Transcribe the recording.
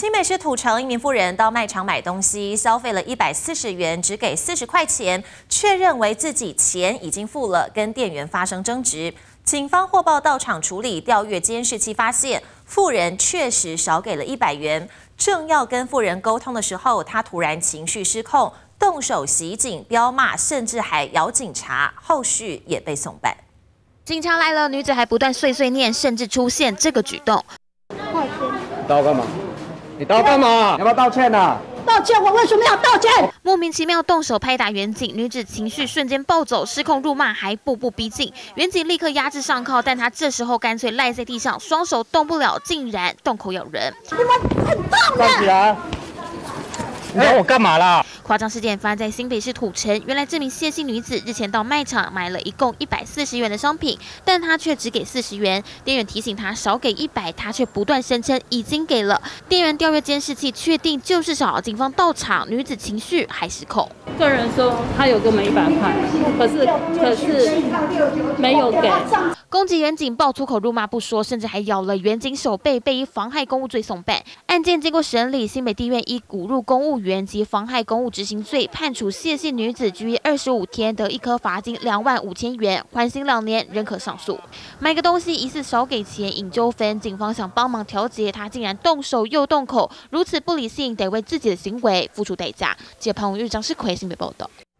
新北市土城一名妇人到卖场买东西，消费了一百四十元，只给四十块钱，却认为自己钱已经付了，跟店员发生争执。警方获报到场处理，调阅监视器发现，妇人确实少给了一百元。正要跟妇人沟通的时候，她突然情绪失控，动手袭警、飙骂，甚至还咬警察，后续也被送办。警察来了，女子还不断碎碎念，甚至出现这个举动。刀干嘛？你刀干嘛？要不要道歉呢？道歉，我为什么要道歉？莫名其妙动手拍打远景，女子情绪瞬间暴走，失控辱骂，还步步逼近。远景立刻压制上铐，但他这时候干脆赖在地上，双手动不了，竟然动口咬人。你们很棒站起来！你找我干嘛啦？夸张事件发生在新北市土城。原来这名谢姓女子日前到卖场买了一共一百四十元的商品，但她却只给四十元。店员提醒她少给一百，她却不断声称已经给了。店员调阅监视器，确定就是少。警方到场，女子情绪还失控。个人说他有给我们一百块，可是可是没有给。攻击远警爆粗口辱骂不说，甚至还咬了远警手背，被以妨害公务罪送办。案件经过审理，新北地院依侮辱公务员及妨害公务执行罪，判处谢姓女子拘役二十五天，得一颗罚金两万五千元，缓刑两年，仍可上诉。买个东西疑似少给钱引纠纷，警方想帮忙调解，他竟然动手又动口，如此不理性，得为自己的行为付出代价。接潘文玉、张世奎新北报道。